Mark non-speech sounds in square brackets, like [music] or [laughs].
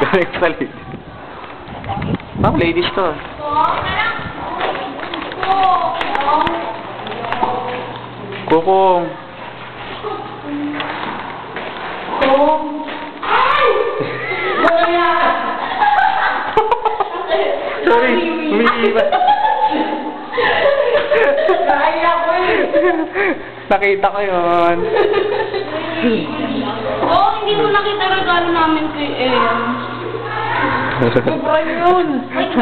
Balik-balik. Ma'am, ladies to. Kukong. [laughs] Sorry, umiiba. Kaya ko eh. Nakita ko yun. Oo, oh, hindi mo nakita regalo kay Em. Sobra yun. Ay,